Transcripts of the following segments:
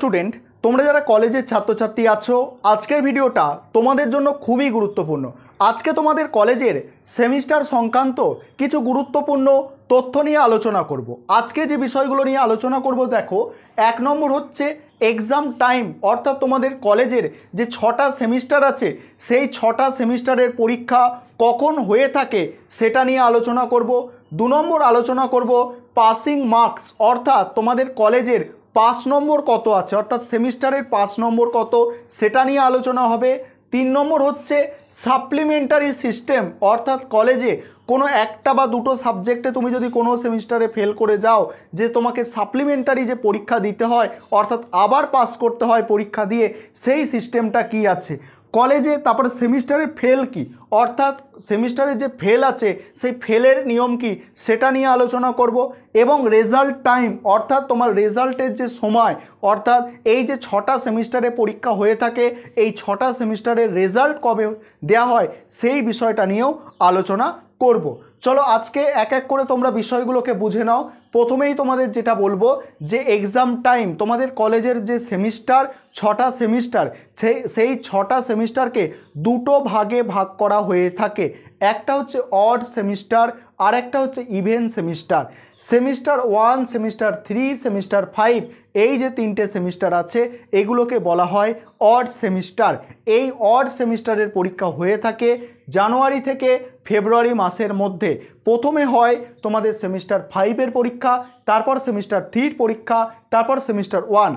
Student তোমরা যারা কলেজের ছাত্রছাত্রী আছো, আজকের ভিডিওটা তোমাদের জন্য খুবই গুরুত্বপূর্ণ। আজকে তোমাদের কলেজের সেমিস্টার সংক্রান্ত কিছু গুরুত্বপূর্ণ তথ্য নিয়ে আলোচনা করব। আজকে যে বিষয়গুলো নিয়ে আলোচনা করব, দেখো, এক নম্বর হচ্ছে এক্সাম টাইম অর্থাৎ তোমাদের কলেজের যে ছটা সেমিস্টার আছে, সেই ছটা সেমিস্টারের পরীক্ষা কখন হয়ে থাকে সেটা নিয়ে আলোচনা করব। দু নম্বর আলোচনা করব পাসিং মার্কস অর্থাৎ তোমাদের কলেজের পাঁচ নম্বর কত আছে? অর্থাৎ সেমিস্টারের পাঁচ নম্বর কত? সেটা নিয়ে আলোচনা হবে। তিন নম্বর হচ্ছে সাপ্লিমেন্টারি সিস্টেম অর্থাৎ কলেজে কোনো একটা বা দুটো সাবজেক্টে তুমি যদি কোনো সেমিস্টারে ফেল করে যাও, যে তোমাকে সাপ্লিমেন্টারি যে পরীক্ষা দিতে হয়, অর্থাৎ আবার পাস করতে হয় পরীক্ষা দিয়ে, সেই সিস্টেমটা কি আছে? কলেজে তারপরে সেমিস্টারে ফেল কি? অর্থাৎ সেমিস্টারে যে ফেল আছে, সেই ফেলের নিয়ম কি? সেটা নিয়ে আলোচনা করব। এবং রেজাল্ট টাইম, অর্থাৎ তোমার রেজাল্টের যে সময়, অর্থাৎ এই যে ছটা সেমিস্টারে পরীক্ষা হয়ে থাকে, এই ছটা সেমিস্টারের রেজাল্ট কবে দেয়া হয়, সেই বিষয়টা নিয়েও আলোচনা করব। চলো আজকে এক এক করে তোমরা বিষয়গুলোকে বুঝে নাও। প্রথমেই তোমাদের যেটা বলব, যে এক্সাম টাইম তোমাদের কলেজের যে সেমিস্টার ছটা সেমিস্টার সেই সেই ছটা সেমিস্টারকে দুটো ভাগে ভাগ করা হয়ে থাকে। একটা হচ্ছে অড সেমিস্টার আর একটা হচ্ছে even semester semester one semester three semester five এই যে তিনটে সেমিস্টার আছে, এগুলোকে বলা হয় অড সেমিস্টার এই অড সেমিস্টারের পরীক্ষা হয়ে থাকে জানুয়ারি থেকে ফেব্রুয়ারি মাসের মধ্যে। প্রথমে হয় তোমাদের সেমিস্টার ফাইভের পরীক্ষা, তারপর সেমিস্টার থ্রির পরীক্ষা, তারপর সেমিস্টার ওয়ান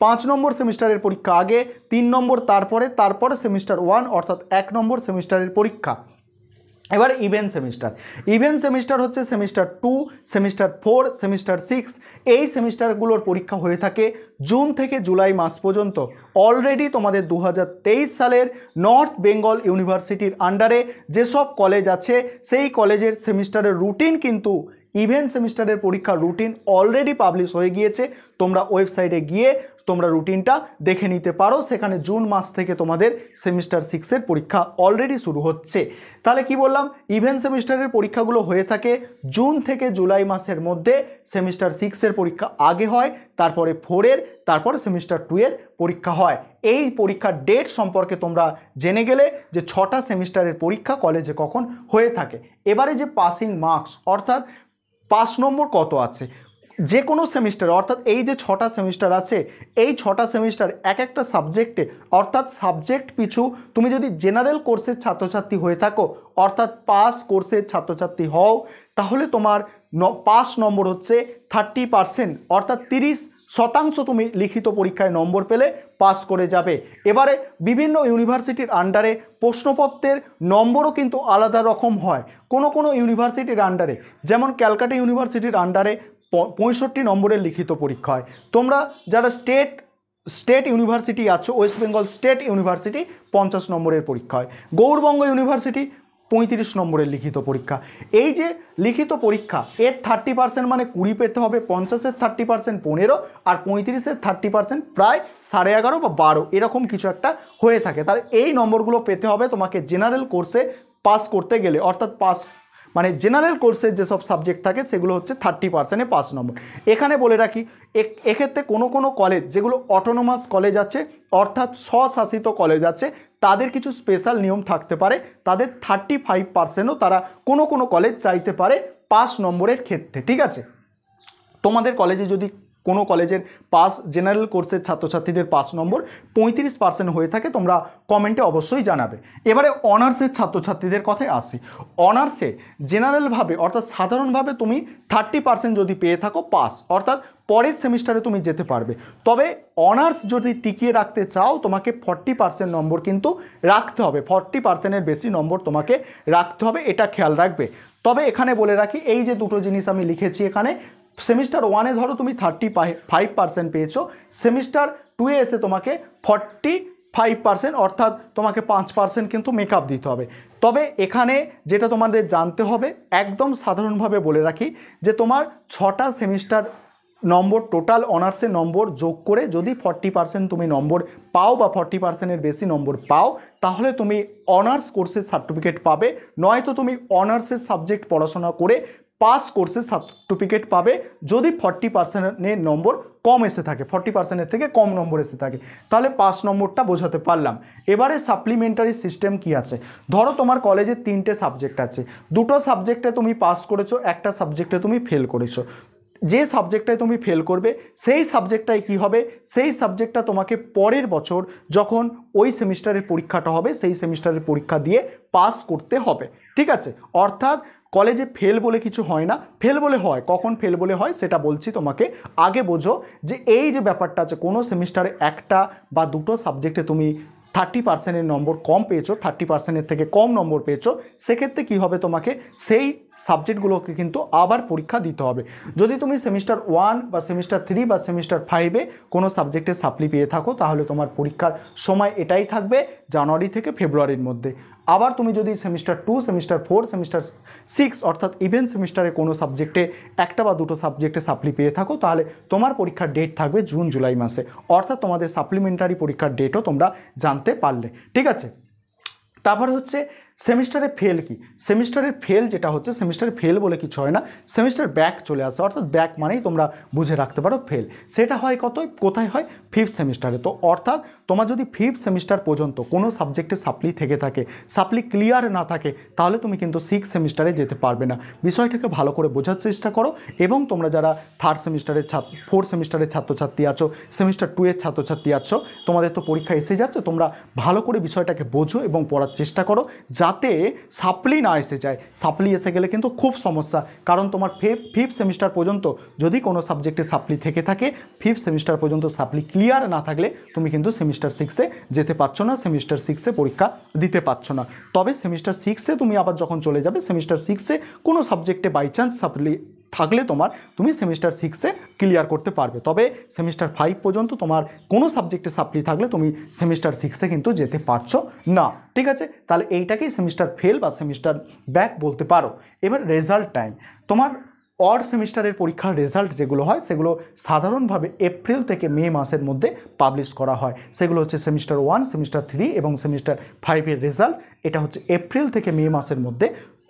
পাঁচ নম্বর সেমিস্টারের পরীক্ষা আগে, তিন নম্বর তারপরে তারপরে সেমিস্টার ওয়ান অর্থাৎ এক নম্বর সেমিস্টারের পরীক্ষা। এবার ইভেন সেমিস্টার ইভেন সেমিস্টার হচ্ছে semester two semester four semester six এই সেমিস্টারগুলোর পরীক্ষা হয়ে থাকে জুন থেকে জুলাই মাস পর্যন্ত। অলরেডি তোমাদের দু হাজার তেইশ সালের নর্থ বেঙ্গল ইউনিভার্সিটির আন্ডারে যেসব কলেজ আছে, সেই কলেজের সেমিস্টারের রুটিন কিন্তু ইভেন সেমিস্টারের পরীক্ষার রুটিন অলরেডি পাবলিশ হয়ে গিয়েছে। তোমরা ওয়েবসাইটে গিয়ে তোমরা রুটিনটা দেখে নিতে পারো। সেখানে জুন মাস থেকে তোমাদের সেমিস্টার সিক্সের পরীক্ষা অলরেডি শুরু হচ্ছে। তাহলে কি বললাম? ইভেন সেমিস্টারের পরীক্ষাগুলো হয়ে থাকে, জুন থেকে জুলাই মাসের মধ্যে সেমিস্টার সিক্সের পরীক্ষা আগে হয়, তারপরে ফোরের তারপরে সেমিস্টার টুয়ের পরীক্ষা হয়। এই পরীক্ষার ডেট সম্পর্কে তোমরা জেনে গেলে যে ছটা সেমিস্টারের পরীক্ষা কলেজে কখন হয়ে থাকে। এবারে যে পাসিং মার্কস অর্থাৎ পাঁচ নম্বর কত আছে? যে কোনো সেমিস্টার, অর্থাৎ এই যে ছটা সেমিস্টার আছে, এই ছটা সেমিস্টার এক একটা সাবজেক্টে, অর্থাৎ সাবজেক্ট পিছু তুমি যদি জেনারেল কোর্সের ছাত্রছাত্রী হয়ে থাকো, অর্থাৎ পাস কোর্সের ছাত্রছাত্রী হও, তাহলে তোমার পাস নম্বর হচ্ছে থার্টি পারসেন্ট, অর্থাৎ তিরিশ শতাংশ তুমি লিখিত পরীক্ষায় নম্বর পেলে পাস করে যাবে। এবারে বিভিন্ন ইউনিভার্সিটির আন্ডারে প্রশ্নপত্রের নম্বরও কিন্তু আলাদা রকম হয়। কোনো কোনো ইউনিভার্সিটির আন্ডারে, যেমন ক্যালকাটা ইউনিভার্সিটির আন্ডারে পঁয়ষট্টি নম্বরের লিখিত পরীক্ষা হয় তোমরা যারা স্টেট স্টেট ইউনিভার্সিটি আছো, ওয়েস্ট বেঙ্গল স্টেট ইউনিভার্সিটি, পঞ্চাশ নম্বরের পরীক্ষা হয় গৌরবঙ্গ ইউনিভার্সিটি, পঁয়ত্রিশ নম্বরের লিখিত পরীক্ষা। এই যে লিখিত পরীক্ষা, এর থার্টি পার্সেন্ট মানে কুড়ি পেতে হবে, পঞ্চাশের থার্টি পার্সেন্ট পনেরো, আর পঁয়ত্রিশের থার্টি পার্সেন্ট প্রায় সাড়ে এগারো বা বারো, এরকম কিছু একটা হয়ে থাকে। তাহলে এই নম্বরগুলো পেতে হবে তোমাকে জেনারেল কোর্সে পাস করতে গেলে, অর্থাৎ পাস মানে জেনারেল কোর্সের যেসব সাবজেক্ট থাকে, সেগুলো হচ্ছে থার্টি পার্সেন্টে পাঁচ নম্বর এখানে বলে রাখি এক্ষেত্রে কোনো কোনো কলেজ যেগুলো অটোনোমাস কলেজ আছে, অর্থাৎ স্বশাসিত কলেজ আছে, তাদের কিছু স্পেশাল নিয়ম থাকতে পারে। তাদের থার্টি ফাইভ পার্সেন্টও তারা কোনো কোনো কলেজ চাইতে পারে পাঁচ নম্বরের ক্ষেত্রে, ঠিক আছে? তোমাদের কলেজে যদি কোনো কলেজের পাস জেনারেল কোর্সের ছাত্রছাত্রীদের পাস নম্বর পঁয়ত্রিশ পার্সেন্ট হয়ে থাকে, তোমরা কমেন্টে অবশ্যই জানাবে। এবারে অনার্সের ছাত্রছাত্রীদের কথায় আসি। অনার্সে জেনারেলভাবে অর্থাৎ সাধারণভাবে তুমি থার্টি পার্সেন্ট যদি পেয়ে থাকো পাস অর্থাৎ পরের সেমিস্টারে তুমি যেতে পারবে। তবে অনার্স যদি টিকিয়ে রাখতে চাও, তোমাকে ফর্টি পার্সেন্ট নম্বর কিন্তু রাখতে হবে। ফর্টি পার্সেন্টের বেশি নম্বর তোমাকে রাখতে হবে, এটা খেয়াল রাখবে। তবে এখানে বলে রাখি, এই যে দুটো জিনিস আমি লিখেছি এখানে সেমিস্টার ওয়ানে ধরো তুমি থার্টি ফাইভ পার্সেন্ট পেয়েছ, সেমিস্টার টুয়ে এসে তোমাকে ফর্টি ফাইভ পার্সেন্ট অর্থাৎ তোমাকে পাঁচ পার্সেন্ট কিন্তু মেকআপ দিতে হবে। তবে এখানে যেটা তোমাদের জানতে হবে, একদম সাধারণভাবে বলে রাখি যে তোমার ছটা সেমিস্টার নম্বর টোটাল অনার্সের নম্বর যোগ করে যদি ফর্টি পার্সেন্ট তুমি নম্বর পাও বা ফর্টি পার্সেন্টের বেশি নম্বর পাও, তাহলে তুমি অনার্স কোর্সের সার্টিফিকেট পাবে। নয়তো তুমি অনার্সের সাবজেক্ট পড়াশোনা করে পাস কোর্সে সার্টিফিকেট পাবে যদি ফর্টি পার্সেন্টের নম্বর কম এসে থাকে, ফর্টি পার্সেন্টের থেকে কম নম্বর এসে থাকে। তাহলে পাস নম্বরটা বোঝাতে পারলাম। এবারে সাপ্লিমেন্টারি সিস্টেম কি আছে? ধরো তোমার কলেজে তিনটে সাবজেক্ট আছে। দুটো সাবজেক্টে তুমি পাস করেছ, একটা সাবজেক্টে তুমি ফেল করেছ। যে সাবজেক্টটায় তুমি ফেল করবে, সেই সাবজেক্টটায় কি হবে? সেই সাবজেক্টটা তোমাকে পরের বছর যখন ওই সেমিস্টারের পরীক্ষাটা হবে, সেই সেমিস্টারের পরীক্ষা দিয়ে পাস করতে হবে। ঠিক আছে? অর্থাৎ কলেজে ফেল বলে কিছু হয় না। ফেল বলে হয়, কখন ফেল বলে হয় সেটা বলছি তোমাকে। আগে বোঝো যে এই যে ব্যাপারটা আছে, কোনো সেমিস্টারে একটা বা দুটো সাবজেক্টে তুমি থার্টি পার্সেন্টের নম্বর কম পেয়েছ থার্টি পার্সেন্টের থেকে কম নম্বর পেয়েছ, সেক্ষেত্রে কী হবে তোমাকে? সেই সাবজেক্টগুলোকে কিন্তু আবার পরীক্ষা দিতে হবে। যদি তুমি সেমিস্টার ওয়ান বা সেমিস্টার থ্রি বা সেমিস্টার ফাইভে কোনো সাবজেক্টে সাপ্লি পেয়ে থাকো, তাহলে তোমার পরীক্ষার সময় এটাই থাকবে জানুয়ারি থেকে ফেব্রুয়ারির মধ্যে। আবার তুমি যদি semester two, semester four, semester six অর্থাৎ ইভেন সেমিস্টারে কোনো সাবজেক্টে একটা বা দুটো সাবজেক্টে সাপ্লি পেয়ে থাকো, তাহলে তোমার পরীক্ষার ডেট থাকবে জুন, জুলাই মাসে। অর্থাৎ তোমাদের সাপ্লিমেন্টারি পরীক্ষার ডেটও তোমরা জানতে পারলে। ঠিক আছে? তারপরে হচ্ছে সেমিস্টারে ফেল কি? সেমিস্টারের ফেল যেটা হচ্ছে, সেমিস্টারে ফেল বলে কিছু হয় না, সেমিস্টার ব্যাক চলে আসে, অর্থাৎ ব্যাক মানেই তোমরা বুঝে রাখতে পারো ফেল সেটা হয় কত? কোথায় হয়? ফিফথ সেমিস্টারে তো অর্থাৎ তোমার যদি ফিফথ সেমিস্টার পর্যন্ত কোনো সাবজেক্টে সাপ্লি থেকে থাকে সাপ্লি ক্লিয়ার না থাকে, তাহলে তুমি কিন্তু সিক্স সেমিস্টারে যেতে পারবে না। বিষয়টাকে ভালো করে বোঝার চেষ্টা করো এবং তোমরা যারা থার্ড সেমিস্টারের ছাত্র ফোর্থ সেমিস্টারের ছাত্রছাত্রী আছো সেমিস্টার টু এর ছাত্রছাত্রী আছো, তোমাদের তো পরীক্ষা এসে যাচ্ছে, তোমরা ভালো করে বিষয়টাকে বোঝো এবং পড়ার চেষ্টা করো যাতে সাপ্লি না এসে যায়। সাপ্লি এসে গেলে কিন্তু খুব সমস্যা। কারণ তোমার ফিফ ফিফথ সেমিস্টার পর্যন্ত যদি কোনো সাবজেক্টে সাপ্লি থেকে থাকে ফিফথ সেমিস্টার পর্যন্ত সাপ্লি ক্লিয়ার না থাকলে তুমি কিন্তু সেমিস্টার সিক্সে যেতে পারছ না সেমিস্টার সিক্সে পরীক্ষা দিতে পারছ না। তবে সেমিস্টার সিক্সে তুমি আবার যখন চলে যাবে সেমিস্টার সিক্সে কোনো সাবজেক্টে বাই চান্স সাপ্লি থাকলে তোমার তুমি সেমিস্টার সিক্সে ক্লিয়ার করতে পারবে। তবে সেমিস্টার ফাইভ পর্যন্ত তোমার কোনো সাবজেক্টে সাপ্লি থাকলে তুমি সেমিস্টার সিক্সে কিন্তু যেতে পারছ না। ঠিক আছে? তাহলে এইটাকেই সেমিস্টার ফেল বা সেমিস্টার ব্যাক বলতে পারো। এবার রেজাল্ট টাইম তোমার অড সেমিস্টারের পরীক্ষার রেজাল্ট যেগুলো হয়, সেগুলো সাধারণভাবে এপ্রিল থেকে মে মাসের মধ্যে পাবলিশ করা হয়। সেগুলো হচ্ছে সেমিস্টার ওয়ান সেমিস্টার থ্রি এবং সেমিস্টার ফাইভের রেজাল্ট এটা হচ্ছে এপ্রিল থেকে মে মাসের মধ্যে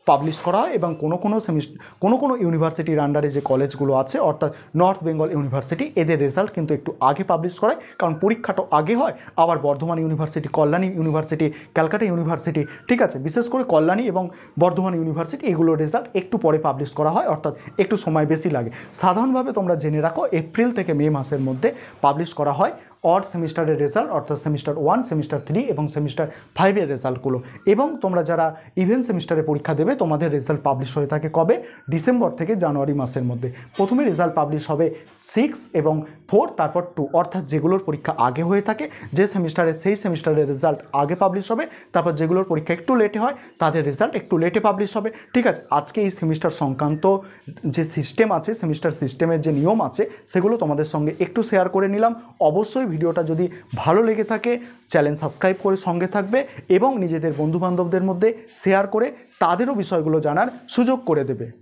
পাবলিশ করা হয় এবং কোনো কোনো সেমিস্টার কোনো কোনো ইউনিভার্সিটির আন্ডারে যে কলেজগুলো আছে, অর্থাৎ নর্থ বেঙ্গল ইউনিভার্সিটি এদের রেজাল্ট কিন্তু একটু আগে পাবলিশ করায়। কারণ পরীক্ষাটা আগে হয়, আবার Bardhaman university Kalyani university Calcutta university ঠিক আছে? বিশেষ করে কল্যাণী এবং বর্ধমান ইউনিভার্সিটি এগুলোর রেজাল্ট একটু পরে পাবলিশ করা হয়, অর্থাৎ একটু সময় বেশি লাগে। সাধারণভাবে তোমরা জেনে রাখো এপ্রিল থেকে মে মাসের মধ্যে পাবলিশ করা হয়। অড সেমিস্টারের রেজাল্ট, অর্থাৎ সেমিস্টার ওয়ান, সেমিস্টার থ্রি এবং সেমিস্টার ফাইভের রেজাল্টগুলো। এবং তোমরা যারা ইভেন্ট সেমিস্টারে পরীক্ষা দেবে, তোমাদের রেজাল্ট পাবলিশ হয়ে থাকে কবে? ডিসেম্বর থেকে জানুয়ারি মাসের মধ্যে। প্রথমে রেজাল্ট পাবলিশ হবে সিক্স এবং ফোর, তারপর টু, অর্থাৎ যেগুলোর পরীক্ষা আগে হয়ে থাকে, যে সেমিস্টারে সেই সেমিস্টারের রেজাল্ট আগে পাবলিশ হবে, তারপর যেগুলোর পরীক্ষা একটু লেটে হয়, তাদের রেজাল্ট একটু লেটে পাবলিশ হবে। ঠিক আছে, আজকে এই সেমিস্টার সংক্রান্ত যে সিস্টেম আছে, সেমিস্টার সিস্টেমের যে নিয়ম আছে, সেগুলো তোমাদের সঙ্গে একটু শেয়ার করে নিলাম। অবশ্যই ভিডিওটা যদি ভালো লেগে থাকে, চ্যানেল সাবস্ক্রাইব করে সঙ্গে থাকবে এবং নিজেদের বন্ধুবান্ধবদের মধ্যে শেয়ার করে তাদেরও বিষয়গুলো জানার সুযোগ করে দেবে।